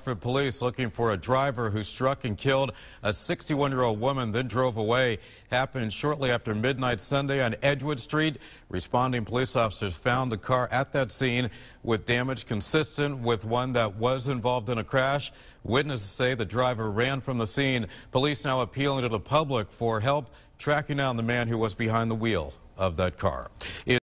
For police looking for a driver who struck and killed a 61-year-old woman, then drove away. Happened shortly after midnight Sunday on Edgewood Street. Responding police officers found the car at that scene with damage consistent with one that was involved in a crash. Witnesses say the driver ran from the scene. Police now appealing to the public for help tracking down the man who was behind the wheel of that car. It.